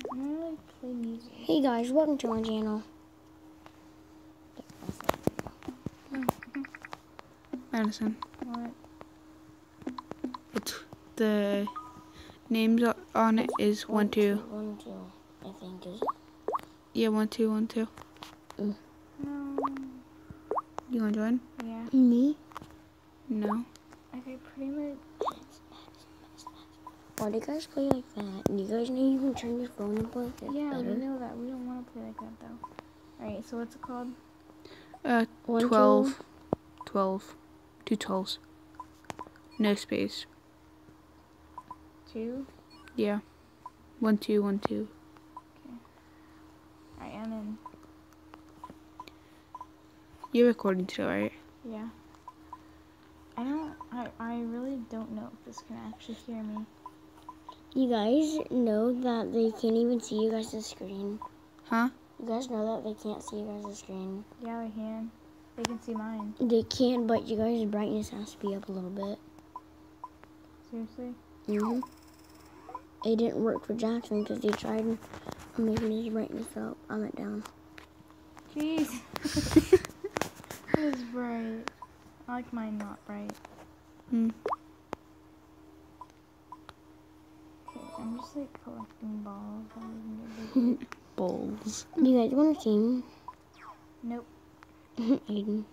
Hey guys, welcome to my channel. Madison. What? It's the names on it is one two. One, two, I think is. Yeah, one two one two. No. You wanna join? Yeah. Me? No. Okay, pretty much. Why do you guys play like that? Do you guys know you can turn your phone and play like that Yeah, we better? know that. We don't want to play like that though. Alright, so what's it called? Uh, One, two- twelve. Twelve. Two twelves. No space. Two? Yeah. One two one two. Alright, I'm in. You're recording too, right? Yeah. I don't. I, I really don't know if this can actually hear me. You guys know that they can't even see you guys' screen. Huh? You guys know that they can't see you guys' screen. Yeah, they can. They can see mine. They can, but you guys' brightness has to be up a little bit. Seriously? hmm It didn't work for Jackson because he tried making his brightness up. I went down. Jeez. it is bright. I like mine not bright. Hmm. Like collecting balls. so we can get bigger. Bowls. Do you guys want a team? nope. Aiden.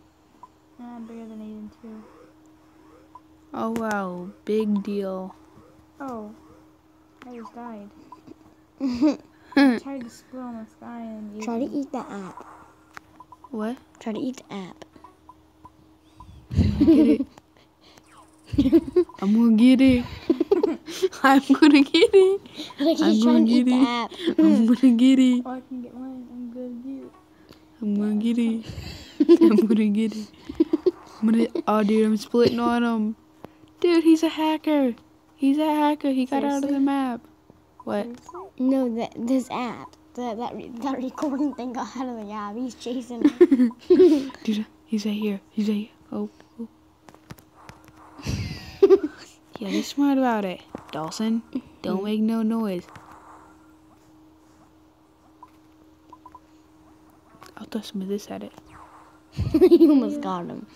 Nah, I'm bigger than Aiden too. Oh wow, big deal. Oh. I just died. I tried to squirrel in the sky and Try to eat the app. What? Try to eat the app. Get it? I'm gonna get it. I'm gonna get it. Like I'm gonna trying to eat get it. I'm gonna get it. Oh, I can get mine. I'm good at you. I'm gonna get it. I'm gonna get it. I'm gonna. Oh, dude, I'm splitting on him. Dude, he's a hacker. He's a hacker. He got out of the map. What? No, that this app. That that, that recording thing got out of the app. He's chasing. Dude, he's right here. He's right here. Oh. Yeah, be smart about it. Dawson, don't mm-hmm. make no noise. I'll throw some of this at it. you almost got him.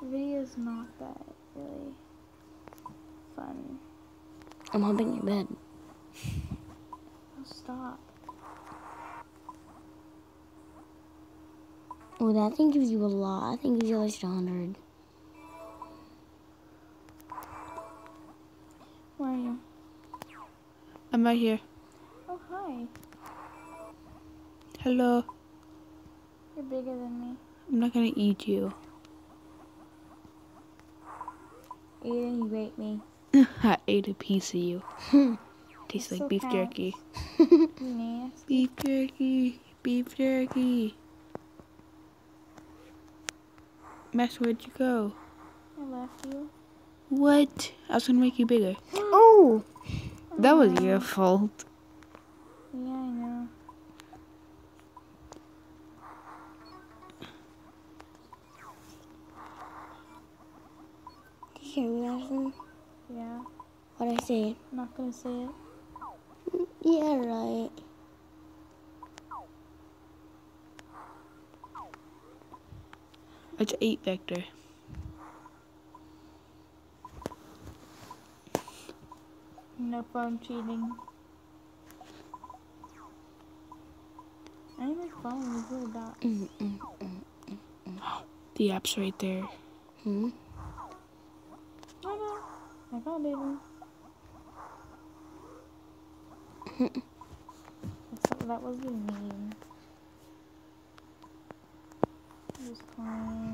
The video's not that really fun. I'm humping your bed. Oh, stop. Well, that thing gives you a lot. I think it gives you at least 100. Here. Oh, hi. Hello. You're bigger than me. I'm not gonna eat you. Aiden, you ate me. I ate a piece of you. Tastes That's like so beef jerky. Beef jerky. Beef jerky. Max, where'd you go? I left you. What? I was gonna make you bigger. Oh! That was your fault. Yeah, I know. Did you hear me, Madison? Yeah. What'd I say? I'm not gonna say it. Yeah, right. It's eight vector. No phone cheating. I need my phone. It's really bad. Mm, mm, mm. The app's right there. Hmm? I know. I found Aiden. That's, that was really mean. Just playing. Just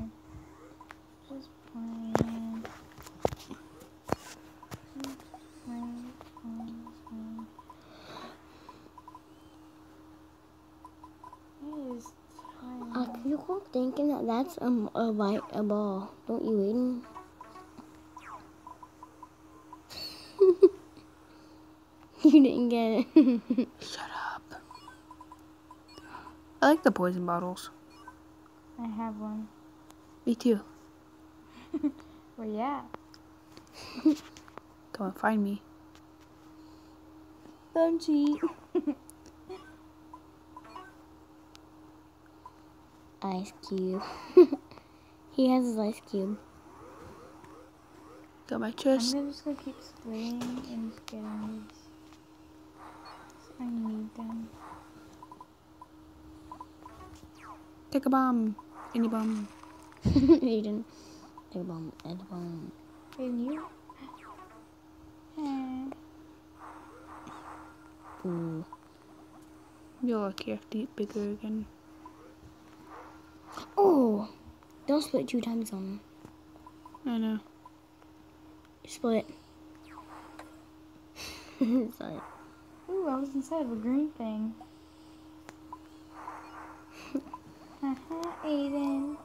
Time. thinking that that's um, a light, a ball. Don't you, Aiden? you didn't get it. Shut up. I like the poison bottles. I have one. Me too. Where you at? Come on, find me. Don't cheat. ice cube. he has his ice cube. Got my I'm chest. gonna just gonna keep splitting and just getting these. I need them. Take a bomb. Any bomb. Aiden. Take a bomb. Take a bomb. And you? Ooh. You're lucky I have to eat bigger again. Oh! Don't split two times on him. I know. Split. Sorry. Ooh, I was inside of a green thing. Haha, Aiden.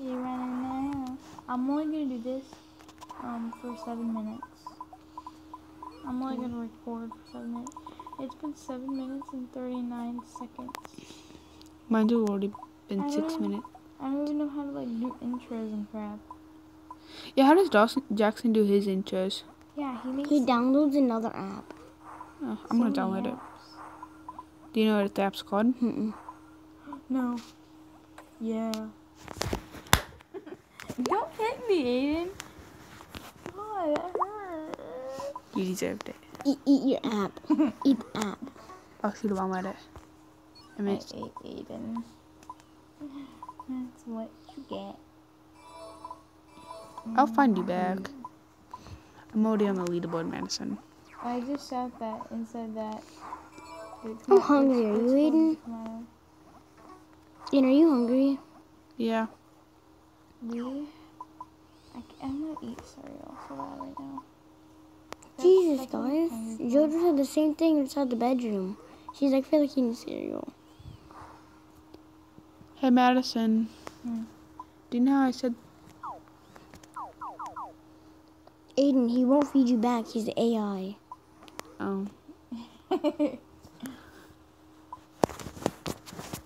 You running now? I'm only gonna do this um for seven minutes. I'm only gonna record for seven minutes. It's been seven minutes and thirty nine seconds. Mine's already been six minutes. I don't even know how to like do intros and crap. Yeah, how does Dawson Jackson do his intros? Yeah, he makes He downloads another app. Oh, I'm gonna download it. Do you know what the app's called? Mm-mm. No. Yeah. Don't hit me, Aiden. God, that hurt. You deserved it. Eat, eat your app. eat the app. I'll see a bomb at it. I I missed. ate Aiden. That's what you get. I'll mm, find you back. I'm already on the leaderboard, Madison. I just shot that and said that. It's I'm hungry. Are you going eating? to. Ian, are you hungry? Yeah. We. I, am gonna eat cereal so bad right now. That's- Jesus, that's what I'm guys. hungry. Jojo said the same thing inside the bedroom. She's like, I feel like eating cereal. Hey, Madison. Hmm. Do you know how I said Aiden, he won't feed you back. He's the AI. Oh.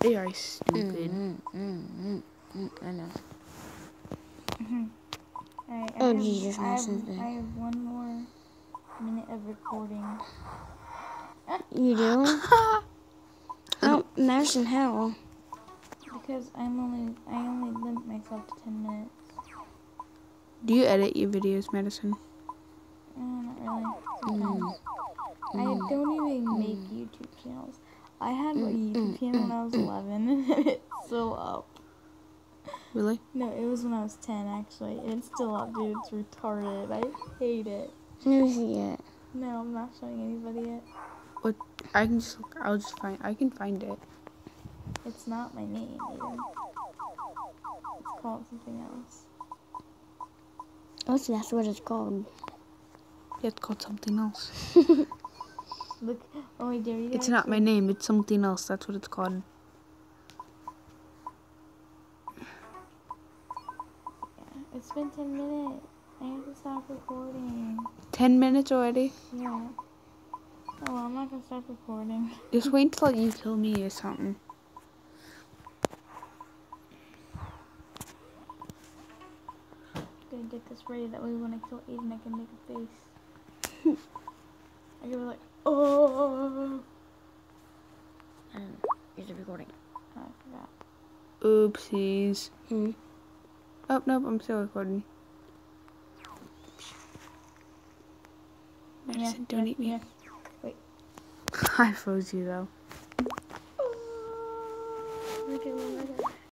They are stupid. Mm, I know. Alright, I Oh, have, Jesus, I have, I have one more minute of recording. You do? oh, Madison, how? Because I'm only I only limit myself to ten minutes. Do you edit your videos, Madison? Uh, not really. Mm. Sometimes. I mm. don't even mm. make YouTube channels. I had a YouTube channel when I was eleven and it's still up. Really? No, it was when I was ten actually. And it's still up, dude. It's retarded. I hate it. Let me see it. No, I'm not showing anybody it. What? I can just. I'll just find. I can find it. It's not my name, even. It's called something else. Oh, so that's what it's called. Yeah, it's called something else. Look, oh wait, there you go. It's not my name. It's something else. That's what it's called. Yeah, It's been 10 minutes. I have to stop recording. Ten minutes already. Yeah. Oh, well, I'm not gonna stop recording. Just wait until you kill me or something. Gonna get this ready. That way, when I kill Aiden, I can make a face. I can be like, oh. And is it recording? Oh, I forgot. Oopsies. Hmm. Oh nope, I'm still recording. Madison, don't yeah, eat me. yeah. I froze you though.